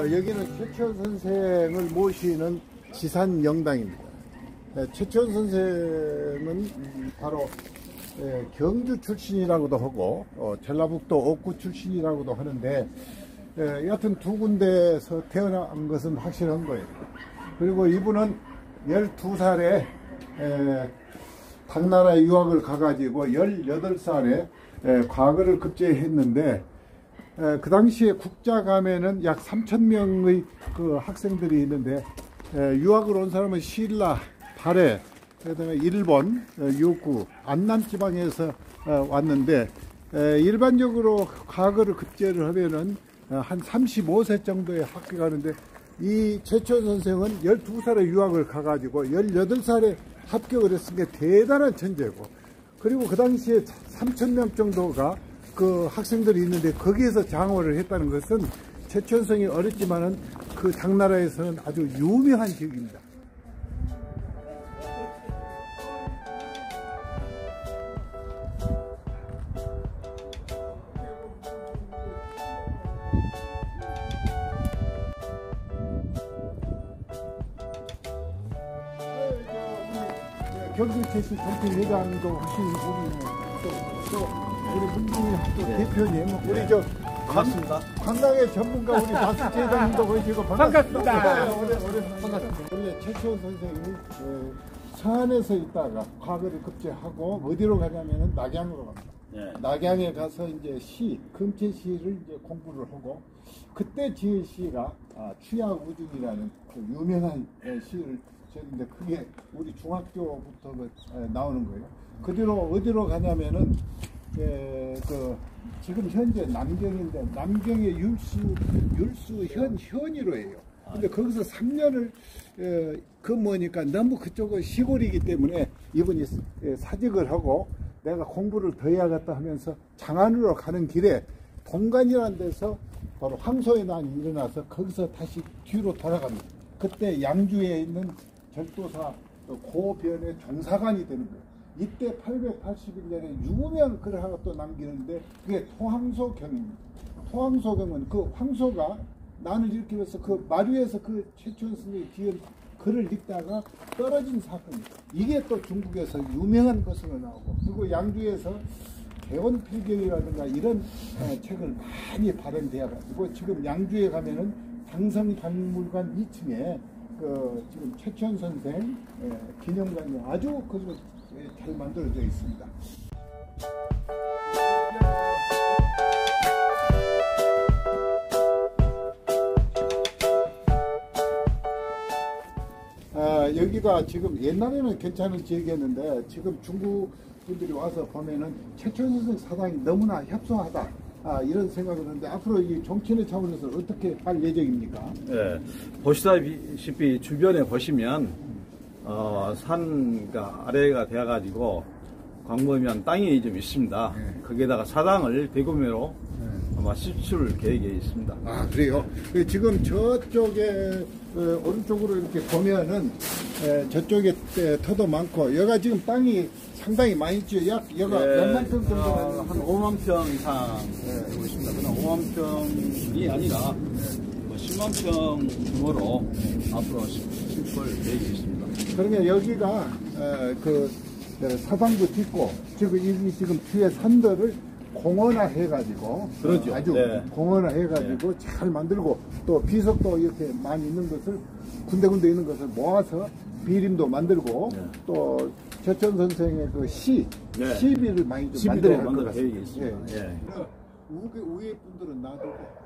아, 여기는 최천 선생을 모시는 지산 영당입니다. 네, 최천 선생은 음, 바로 예, 경주 출신이라고도 하고 어, 전라북도 옥구 출신이라고도 하는데 예, 여하튼 두 군데에서 태어난 것은 확실한 거예요. 그리고 이분은 12살에 에, 당나라에 유학을 가가지고 18살에 에, 과거를 급제했는데 에, 그 당시에 국자감에는 약 3천 명의 그 학생들이 있는데 에, 유학을 온 사람은 신라, 발해, 그다음에 일본, 에, 요구, 안남 지방에서 어, 왔는데 에, 일반적으로 과거를 급제를 하면은 어, 한 35세 정도에 학교 가는데 이 최천 선생은 12살에 유학을 가가지고 18살에 합격을 게 대단한 천재고 그리고 그 당시에 3천명 정도가 그 학생들이 있는데 거기에서 장어를 했다는 것은 최천성이 어렸지만은 그 당나라에서는 아주 유명한 지역입니다. 경기체시 정치 회장도 하신 우리 또, 또 우리 문중희 또 대표님 우리 저 반갑습니다. 관광의 전문가 우리 박수채 회장님도 계시고 반갑습니다. 네, 오래, 오래 반갑습니다. 원래 최치원 선생님이 그 서안에서 있다가 과거를 급제하고 어디로 가냐면은 낙양으로 갑니다. 예. 낙양에 가서 이제 시, 금체시를 이제 공부를 하고 그때 지은 시가 아, 추야우중이라는 그 유명한 어, 시를 지었는데 그게 우리 중학교부터 그, 에, 나오는 거예요. 그 뒤로 어디로 가냐면은 에, 그 지금 현재 남경인데 남경의 율수 율수 현 현이로 해요. 근데 거기서 3년을 그 뭐니까 너무 그쪽은 시골이기 때문에 이분이 에, 사직을 하고 내가 공부를 더 해야겠다 하면서 장안으로 가는 길에 동간이라는 데서 바로 황소의 난이 일어나서 거기서 다시 뒤로 돌아갑니다. 그때 양주에 있는 절도사 고변의 종사관이 되는 거예요. 이때 881년에 유명 글을 하나 또 남기는데 그게 토항소경입니다. 토항소경은 그 황소가 난을 일으키면서 그 마류에서 그 최천 스님이 지은 글을 읽다가 떨어진 사건입니다. 이게 또 중국에서 유명한 것으로 나오고 그리고 양주에서 개원 필경이라든가 이런 어, 책을 많이 발행되어 가지고 지금 양주에 가면은 당성박물관 2층에 그 지금 최천 선생 예, 기념관이 아주 그 잘 만들어져 있습니다. 아, 여기가 지금 옛날에는 괜찮은 지역이었는데 지금 중국 분들이 와서 보면은 최천 선생 사당이 너무나 협소하다. 아, 이런 생각을 하는데 앞으로 이 정치의 차원에서 어떻게 할 예정입니까? 예. 보시다시피 주변에 보시면 어, 산가 아래가 되어가지고 광범위한 땅이 좀 있습니다. 네. 거기에다가 사당을 대구매로 아마 시출 계획에 있습니다. 아 그래요? 그 지금 저쪽에 어, 오른쪽으로 이렇게 보면은 에, 저쪽에 에, 터도 많고 여가 지금 땅이 상당히 많이 있죠. 약 여가 예, 몇만 평 정도 어, 한 되는 5만 평 이상 되고 있습니다. 그냥 5만 평이 아니라 뭐 10만 평 규모로 앞으로 시출 계획이 있습니다. 그러면 여기가 에, 그 에, 사당도 짓고 지금 이 지금 뒤에 산들을 공원화 해가지고 그렇죠. 어, 아주 네. 공원화 해가지고 잘 만들고 또 비석도 이렇게 많이 있는 것을 군데군데 있는 것을 모아서 비림도 만들고 네. 또 최천 선생의 그 시, 네. 시비를 많이 좀 시비도 만들어야 할것 만들 같습니다. 예. 예. 우에, 우에 분들은 놔두고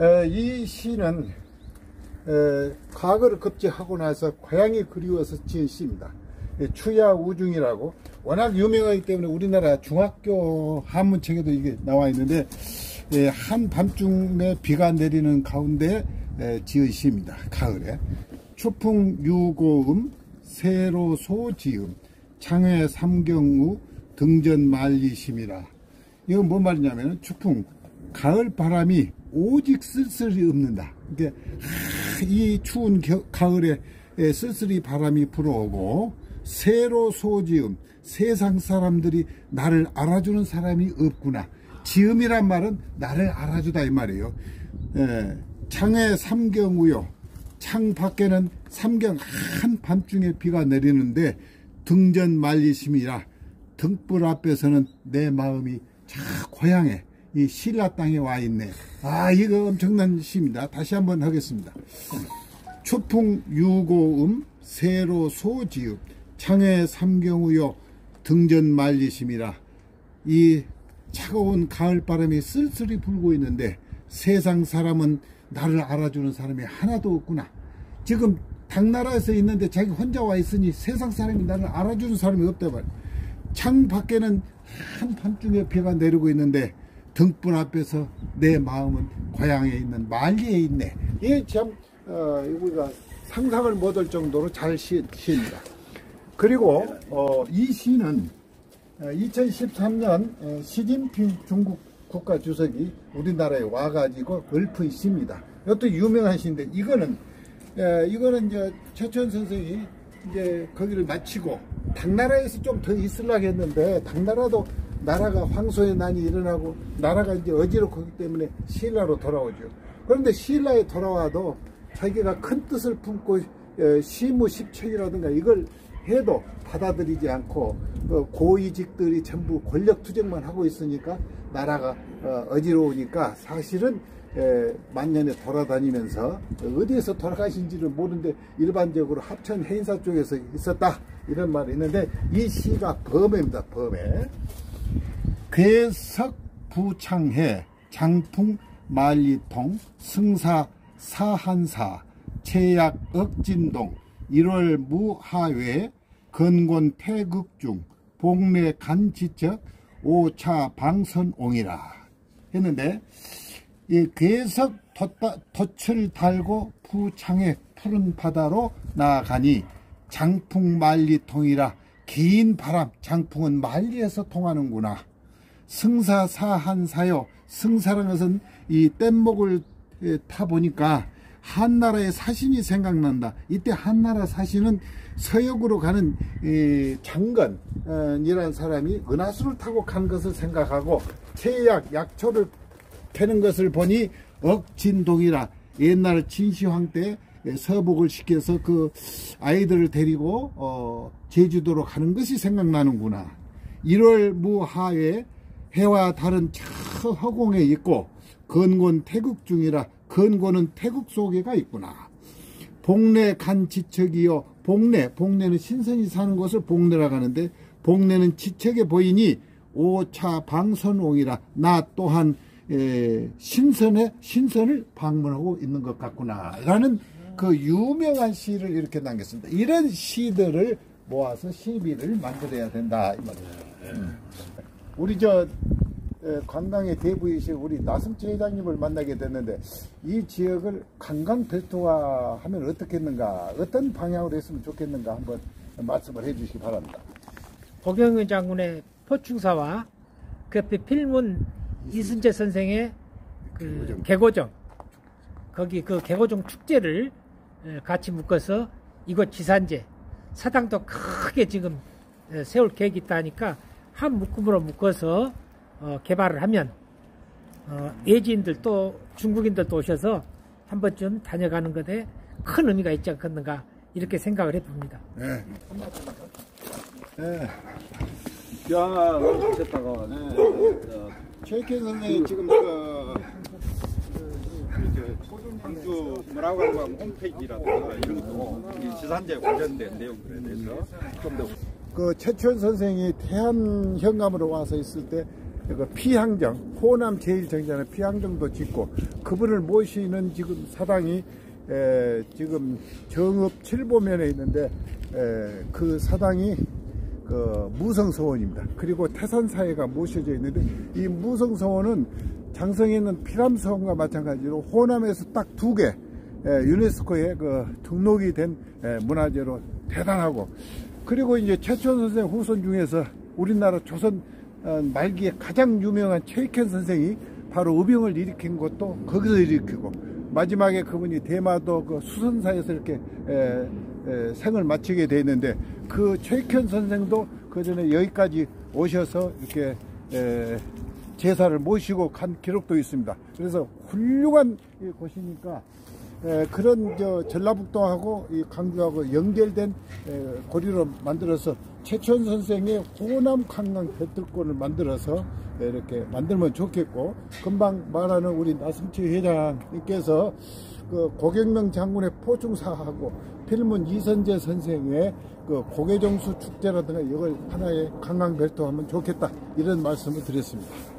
에, 이 시는 에, 과거를 급제하고 나서 고향이 그리워서 지은 시입니다. 예, 추야 우중이라고 워낙 유명하기 때문에 우리나라 중학교 한문책에도 이게 나와 있는데 예, 한밤중에 비가 내리는 가운데 에, 지은 시입니다. 가을에 추풍 유고음 세로 소지음 창회 삼경우 등전 말리심이라 이건 뭔 말이냐면 추풍 가을 바람이 오직 쓸쓸히 읊는다. 이게 이 추운 겨- 가을에 쓸쓸히 바람이 불어오고 새로 소지음 세상 사람들이 나를 알아주는 사람이 없구나. 지음이란 말은 나를 알아주다 이 말이에요. 예, 창에 삼경우요. 창 밖에는 삼경 한밤중에 비가 내리는데 등전 말리심이라 등불 앞에서는 내 마음이 자 고향에 이 신라 땅에 와 있네. 아 이거 엄청난 시입니다. 다시 한번 하겠습니다. 추풍 유고음 세로 소지읍 창에 삼경우요 등전 말리심이라. 이 차가운 가을바람이 쓸쓸히 불고 있는데 세상 사람은 나를 알아주는 사람이 하나도 없구나. 지금 당나라에서 있는데 자기 혼자 와 있으니 세상 사람이 나를 알아주는 사람이 없다 말창 밖에는 한밤중에 비가 내리고 있는데 등불 앞에서 내 마음은 고향에 있는 만리에 있네 이게 참 어, 우리가 상상을 못할 정도로 잘 시, 시입니다 그리고 어, 이 시는 2013년 어, 시진핑 중국 국가 주석이 우리나라에 와가지고 읊은 시입니다. 이것도 유명한 시인데 이거는 에, 이거는 이제 최천 선생이 이제 거기를 마치고 당나라에서 좀 더 있으려고 했는데 당나라도 나라가 황소의 난이 일어나고 나라가 이제 어지럽기 때문에 신라로 돌아오죠. 그런데 신라에 돌아와도 자기가 큰 뜻을 품고 에, 시무십천이라든가 이걸 해도 받아들이지 않고 어, 고위직들이 전부 권력 투쟁만 하고 있으니까 나라가 어, 어지러우니까 사실은 만년에 돌아다니면서 어디에서 돌아가신지를 모르는데 일반적으로 합천 해인사 쪽에서 있었다 이런 말이 있는데 이 시가 범해입니다 범해 괴석 부창해 장풍 만리통 승사 사한사 채약 억진동 1월 무하회 건곤 태극중 복내 간지적 오차 방선옹이라 했는데 이 괴석 덫을 달고 부창의 푸른 바다로 나아가니 장풍 만리통이라 긴 바람 장풍은 만리에서 통하는구나 승사사한사요 승사라는 것은 이 뗏목을 타 보니까 한나라의 사신이 생각난다. 이때 한나라 사신은 서역으로 가는 장건이라는 사람이 은하수를 타고 간 것을 생각하고 채약 약초를 캐는 것을 보니 억진동이라 옛날 진시황 때 서복을 시켜서 그 아이들을 데리고 어 제주도로 가는 것이 생각나는구나. 1월 무하에 해와 다른 저 허공에 있고 건곤 태극 중이라 건고는 태국 속에가 있구나. 복내 간 지척이요. 복내, 복내는 신선이 사는 곳을 복내라고 하는데 복내는 지척에 보이니 오차 방선옹이라 나 또한 에, 신선의 신선을 방문하고 있는 것 같구나 라는 그 유명한 시를 이렇게 남겼습니다. 이런 시들을 모아서 시비를 만들어야 된다 이. 음. 우리 저 관광의 대부이신 우리 나승채 회장님을 만나게 됐는데 이 지역을 관광 별도화하면 어떻겠는가? 어떤 방향으로 했으면 좋겠는가? 한번 말씀을 해주시기 바랍니다. 고경은 장군의 포충사와 그 옆에 필문 이순재. 선생의 그 개고정. 거기 그 개고정 축제를 같이 묶어서 이곳 지산제 사당도 크게 지금 세울 계획이 있다니까 한 묶음으로 묶어서 어, 개발을 하면 어, 외지인들 또 중국인들도 오셔서 한 번쯤 다녀가는 것에 큰 의미가 있지 않겠는가 이렇게 생각을 해봅니다. 네. 네. 야, 좋겠다가. 네. 최익현 선생님 지금 그 광주 뭐라고 하는 거 홈페이지라든가 이런 것도 지산제 관련된 내용들에 대해서 좀 더 그 최천 선생이 태안 현감으로 와서 있을 때 그 피항정, 호남 제일정자는 피항정도 짓고 그분을 모시는 지금 사당이 에, 지금 정읍 칠보면에 있는데 에, 그 사당이 그 무성서원입니다. 그리고 태산사회가 모셔져 있는데 이 무성서원은 장성에 있는 피람서원과 마찬가지로 호남에서 딱 두 개 유네스코에 그 등록이 된 에, 문화재로 대단하고 그리고 이제 최천 선생 후손 중에서 우리나라 조선 어, 말기에 가장 유명한 최익현 선생이 바로 의병을 일으킨 것도 거기서 일으키고 마지막에 그분이 대마도 그 수선사에서 이렇게 에, 에, 생을 마치게 돼 있는데 그 최익현 선생도 그 전에 여기까지 오셔서 이렇게 에, 제사를 모시고 간 기록도 있습니다. 그래서 훌륭한 이 곳이니까 에, 그런 저 전라북도하고 이 강주하고 연결된 에, 고리로 만들어서 최천 선생의 호남 관광 배틀권을 만들어서 에, 이렇게 만들면 좋겠고 금방 말하는 우리 나승치 회장님께서 그 고경명 장군의 포중사하고 필문 이선재 선생의 그 고개정수 축제라든가 이걸 하나의 관광 벨트하면 좋겠다 이런 말씀을 드렸습니다.